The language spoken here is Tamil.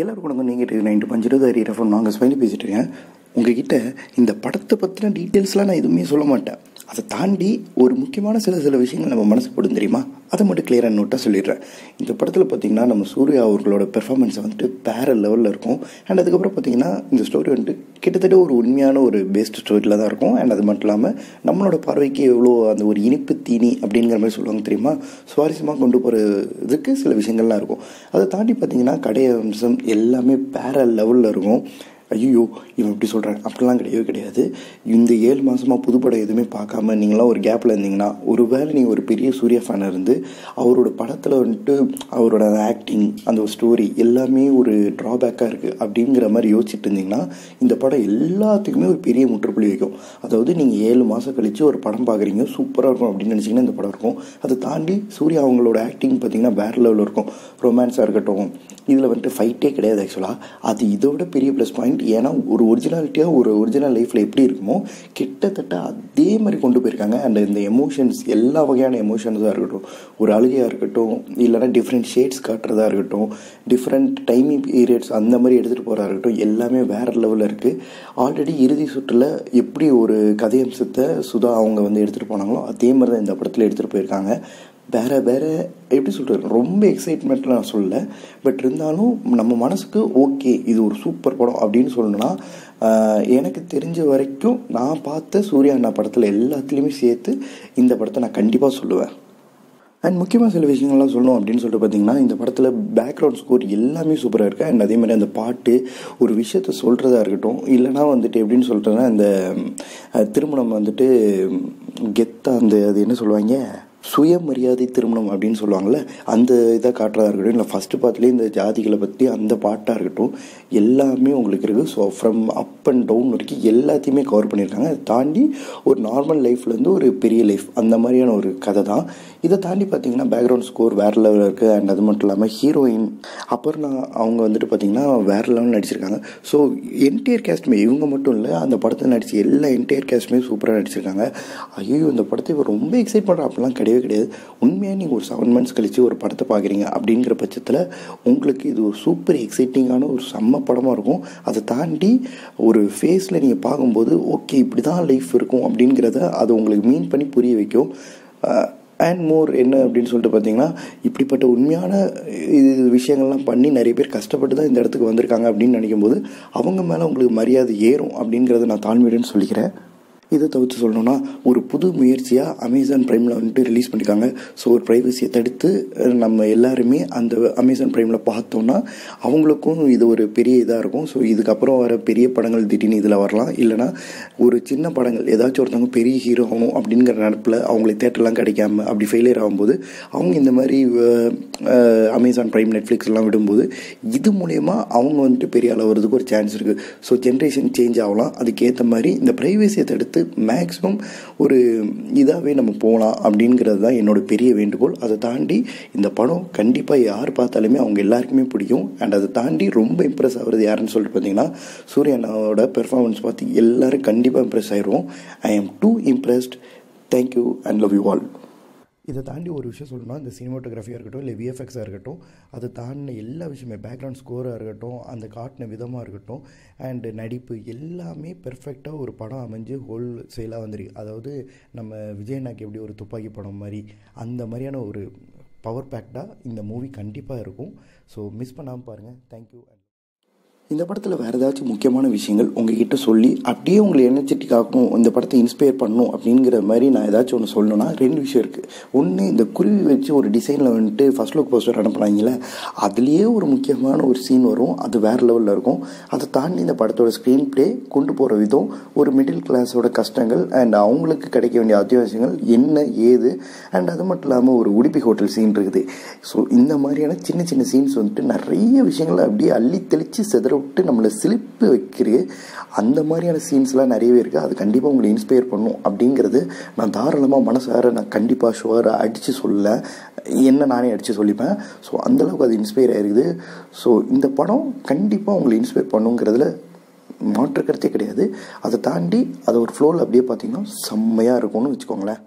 எல்லாருக்கும் வணக்கம் நீங்கள் நைன்ட்டு பஞ்சு இருபது அரி ரஃபன் நாங்கள் ஸ்மைலி பேசிட்டு இருக்கேன். உங்ககிட்ட இந்த படத்தை பற்றின டீட்டெயில்ஸ்லாம் நான் எதுவுமே சொல்ல மாட்டேன். அதை தாண்டி ஒரு முக்கியமான சில சில விஷயங்கள் நம்ம மனசு போடும் தெரியுமா? அதை மட்டும் கிளியராக நோட்டாக சொல்லிடுறேன். இந்த படத்தில் பார்த்தீங்கன்னா நம்ம சூர்யா அவர்களோட பெர்ஃபார்மன்ஸ் வந்துட்டு வேறு லெவலில் இருக்கும். அண்ட் அதுக்கப்புறம் பார்த்தீங்கன்னா இந்த ஸ்டோரி வந்துட்டு கிட்டத்தட்ட ஒரு உண்மையான ஒரு பேஸ்ட் ஸ்டோரியில் தான் இருக்கும். அண்ட் அது மட்டும் இல்லாமல் நம்மளோட பார்வைக்கு எவ்வளோ அந்த ஒரு இனிப்பு தீனி அப்படிங்கிற மாதிரி சொல்லுவாங்க தெரியுமா? சுவாரஸ்யமாக கொண்டு போகிற இதுக்கு சில விஷயங்கள்லாம் இருக்கும். அதை தாண்டி பார்த்தீங்கன்னா கடை அம்சம் எல்லாமே வேறு லெவலில் இருக்கும். ஐயோ இவன் இப்படி சொல்கிறான் அப்படிலாம் கிடையவே கிடையாது. இந்த ஏழு மாதமாக புதுப்படம் எதுவுமே பார்க்காம நீங்களாம் ஒரு கேப்பில் இருந்தீங்கன்னா ஒரு வேளை நீங்கள் ஒரு பெரிய சூர்யா ஃபேனாக இருந்து அவரோட படத்தில் வந்துட்டு அவரோட ஆக்டிங் அந்த ஒரு ஸ்டோரி எல்லாமே ஒரு ட்ராபேக்காக இருக்குது அப்படிங்கிற மாதிரி யோசிச்சுட்டு இருந்தீங்கன்னா இந்த படம் எல்லாத்துக்குமே ஒரு பெரிய முற்றுப்புள்ளி வைக்கும். அதாவது நீங்கள் ஏழு மாதம் கழித்து ஒரு படம் பார்க்குறீங்க சூப்பராக இருக்கும் அப்படின்னு நினச்சிங்கன்னா இந்த படம் இருக்கும். அதை தாண்டி சூர்யா அவங்களோட ஆக்டிங் பார்த்தீங்கன்னா வேறு லெவலில் இருக்கும். ரொமான்ஸாக இருக்கட்டும். இதில் வந்துட்டு ஃபைட்டே கிடையாது ஆக்சுவலாக அது இதோட பெரிய ப்ளஸ் பாயிண்ட் ஏன்னா ஒரு ஒரிஜினாலிட்டியாக ஒரு ஒரிஜினல் லைஃப்பில் எப்படி இருக்குமோ கிட்டத்தட்ட அதே மாதிரி கொண்டு போயிருக்காங்க. அண்ட் இந்த எமோஷன்ஸ் எல்லா வகையான எமோஷன்ஸாக இருக்கட்டும். ஒரு அழுகையாக இருக்கட்டும் இல்லைனா டிஃப்ரெண்ட் ஷேட்ஸ் காட்டுறதா இருக்கட்டும் டிஃப்ரெண்ட் டைமிங் பீரியட்ஸ் அந்த மாதிரி எடுத்துகிட்டு போகிறதா இருக்கட்டும் எல்லாமே வேறு லெவலில் இருக்குது ஆல்ரெடி இறுதி சுற்றில் எப்படி ஒரு கதையம்சத்தை சுதா அவங்க வந்து எடுத்துகிட்டு போனாங்களோ அதே மாதிரி தான் இந்த படத்தில் எடுத்துகிட்டு போயிருக்காங்க. வேறு வேறு எப்படி சொல்கிறது ரொம்ப எக்ஸைட்மெண்ட்டில் நான் சொல்லலை. பட் இருந்தாலும் நம்ம மனசுக்கு ஓகே இது ஒரு சூப்பர் படம் அப்படின்னு சொல்லணும்னா எனக்கு தெரிஞ்ச வரைக்கும் நான் பார்த்த சூர்யா அண்ணா படத்தில் எல்லாத்துலேயுமே சேர்த்து இந்த படத்தை நான் கண்டிப்பாக சொல்லுவேன். அண்ட் முக்கியமாக சில விஷயங்கள்லாம் சொல்லணும் அப்படின்னு சொல்லிட்டு பார்த்தீங்கன்னா இந்த படத்தில் பேக்ரவுண்ட் ஸ்கோர் எல்லாமே சூப்பராக இருக்குது அண்ட் அதே மாதிரி அந்த பாட்டு ஒரு விஷயத்த சொல்கிறதா இருக்கட்டும் இல்லைனா வந்துட்டு எப்படின்னு சொல்லிட்டோன்னா இந்த திருமணம் வந்துட்டு கெத்தாக அந்த அது என்ன சொல்லுவாங்க? சுயமரியாதை திருமணம் அப்படின்னு சொல்லுவாங்கள்ல அந்த இதை காட்டுறதா இருக்கட்டும் இல்லை ஃபஸ்ட்டு பார்த்துலேயே இந்த ஜாதிகளை பற்றி அந்த பாட்டாக இருக்கட்டும் எல்லாமே உங்களுக்கு இருக்குது so from up and down வரைக்கும் எல்லாத்தையுமே கவர் பண்ணியிருக்காங்க. அதை தாண்டி ஒரு நார்மல் லைஃப்லேருந்து ஒரு பெரிய லைஃப் அந்த மாதிரியான ஒரு கதை தான். இதை தாண்டி பார்த்தீங்கன்னா பேக்ரவுண்ட் ஸ்கோர் வேறு லெவலில் இருக்குது அண்ட் அது மட்டும் இல்லாமல் ஹீரோயின் அப்புறம் அவங்க வந்துட்டு பார்த்தீங்கன்னா வேறு லெவலில் நடிச்சிருக்காங்க. ஸோ என்டையர் கேஸ்ட்டுமே இவங்க மட்டும் இல்லை அந்த படத்தில் நடித்த எல்லா என்டையர் கேஸ்ட்டுமே சூப்பராக நடிச்சிருக்காங்க. ஐயோ இந்த படத்தை இவர் ரொம்ப எக்ஸைட் பண்ணுற அப்படிலாம் கிடையவே கிடையாது. உண்மையாக நீங்கள் ஒரு செவன் மந்த்ஸ் கழித்து ஒரு படத்தை பார்க்குறீங்க அப்படிங்கிற பட்சத்தில் உங்களுக்கு இது ஒரு சூப்பர் எக்ஸைட்டிங்கான ஒரு செம்ம படமாக இருக்கும். அதை தாண்டி ஒரு ஃபேஸில் நீங்கள் பார்க்கும்போது ஓகே இப்படி தான் லைஃப் இருக்கும் அப்படிங்கிறத அது உங்களுக்கு மீன் பண்ணி புரிய வைக்கும். அண்ட் மோர் என்ன அப்படின்னு சொல்லிட்டு பார்த்தீங்கன்னா இப்படிப்பட்ட உண்மையான இது விஷயங்கள்லாம் பண்ணி நிறைய பேர் கஷ்டப்பட்டு தான் இந்த இடத்துக்கு வந்திருக்காங்க அப்படின்னு நினைக்கும் போது அவங்க மேலே உங்களுக்கு மரியாதை ஏறும் அப்படிங்கிறத நான் தாழ்மையுடன் சொல்லிக்கிறேன். இதை தவிர்த்து சொல்லணும்னா ஒரு புது முயற்சியாக அமேசான் ப்ரைமில் வந்துட்டு ரிலீஸ் பண்ணியிருக்காங்க ஸோ ஒரு ப்ரைவசியை தடுத்து நம்ம எல்லாருமே அந்த அமேசான் ப்ரைமில் பார்த்தோம்னா அவங்களுக்கும் இது ஒரு பெரிய இதாக இருக்கும். ஸோ இதுக்கப்புறம் வர பெரிய படங்கள் திடீர்னு இதில் வரலாம். இல்லைனா ஒரு சின்ன படங்கள் ஏதாச்சும் ஒருத்தவங்க பெரிய ஹீரோ ஆகணும் அப்படிங்கிற நினப்பில் அவங்களுக்கு தேட்டர்லாம் கிடைக்காம அப்படி ஃபெயிலியர் ஆகும்போது அவங்க இந்த மாதிரி அமேசான் ப்ரைம் நெட்ஃப்ளிக்ஸ்லாம் விடும்போது இது மூலயமா அவங்க வந்துட்டு பெரிய அளவு வரதுக்கு ஒரு சான்ஸ் இருக்குது ஸோ ஜென்ரேஷன் சேஞ்ச் ஆகலாம். அதுக்கேற்ற மாதிரி இந்த ப்ரைவசியை தடுத்து மேக்ஸிமம் ஒரு இதாகவே நம்ம போகலாம் அப்படிங்கிறது தான் என்னோட பெரிய வேண்டுகோள். அதை தாண்டி இந்த படம் கண்டிப்பாக யார் பார்த்தாலுமே அவங்க எல்லாருக்குமே பிடிக்கும். அண்ட் அதை தாண்டி ரொம்ப இம்ப்ரெஸ் ஆகுறது யாருன்னு சொல்லிட்டு பார்த்தீங்கன்னா சூரியனாவோட பெர்ஃபார்மன்ஸ் பார்த்து எல்லோரும் கண்டிப்பாக இம்ப்ரெஸ் ஆயிடுவோம் I am too impressed thank you and love you all இதை தாண்டி ஒரு விஷயம் சொல்லணும்னா இந்த சினிமாட்டோகிராஃபியாக இருக்கட்டும் இல்லை விஎஃப்எக்ஸாக இருக்கட்டும் அதை தாண்டின எல்லா விஷயமே பேக்ரவுண்ட் ஸ்கோராக இருக்கட்டும் அந்த காட்டின விதமாக இருக்கட்டும் அண்டு நடிப்பு எல்லாமே பெர்ஃபெக்டாக ஒரு படம் அமைஞ்சு ஹோல் சேலாக வந்துருக்கு. அதாவது நம்ம விஜயநாக்கு எப்படி ஒரு துப்பாக்கி படம் மாதிரி அந்த மாதிரியான ஒரு பவர் பேக்டாக இந்த மூவி கண்டிப்பாக இருக்கும். ஸோ மிஸ் பண்ணாமல் பாருங்கள் தேங்க்யூ அண்ட் இந்த படத்தில் வேறு ஏதாச்சும் முக்கியமான விஷயங்கள் உங்ககிட்ட சொல்லி அப்படியே உங்களை எனர்ஜெட்டிக் ஆகணும் இந்த படத்தை இன்ஸ்பயர் பண்ணணும் அப்படிங்கிற மாதிரி நான் ஏதாச்சும் ஒன்று சொல்லணும்னா ரெண்டு விஷயம் இருக்குது ஒன்று இந்த குருவி வச்சு ஒரு டிசைனில் வந்துட்டு ஃபஸ்ட் லுக் போஸ்டர் அனுப்புனாங்களே அதுலேயே ஒரு முக்கியமான ஒரு சீன் வரும். அது வேறு லெவலில் இருக்கும். அதை தாண்டி இந்த படத்தோட ஸ்க்ரீன் ப்ளே கொண்டு போகிற விதம் ஒரு மிடில் கிளாஸோட கஷ்டங்கள் அண்ட் அவங்களுக்கு கிடைக்க வேண்டிய அத்தியாவசியங்கள் என்ன ஏது அண்ட் அது மட்டும் இல்லாமல் ஒரு உடுப்பி ஹோட்டல் சீன் இருக்குது. ஸோ இந்த மாதிரியான சின்ன சின்ன சீன்ஸ் வந்துட்டு நிறைய விஷயங்களை அப்படியே அள்ளி தெளித்து செதற விட்டு நம்மளை சிலிப்பு வைக்கிற அந்த மாதிரியான சீன்ஸ்லாம் நிறையவே இருக்குது அது கண்டிப்பாக உங்களை இன்ஸ்பயர் பண்ணும் அப்படிங்கிறது நான் தாராளமாக மனசார நான் கண்டிப்பாக ஷுவராக அடித்து சொல்ல என்ன நானே அடித்து சொல்லிப்பேன். ஸோ அந்தளவுக்கு அது இன்ஸ்பயர் ஆகிருக்குது ஸோ இந்த படம் கண்டிப்பாக உங்களை இன்ஸ்பயர் பண்ணுங்கிறதுல மாற்று கருத்தே கிடையாது. அதை தாண்டி அதை ஒரு ஃப்ளோவில் அப்படியே பார்த்தீங்கன்னா செம்மையாக இருக்கும்னு வச்சுக்கோங்களேன்.